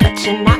but you're not.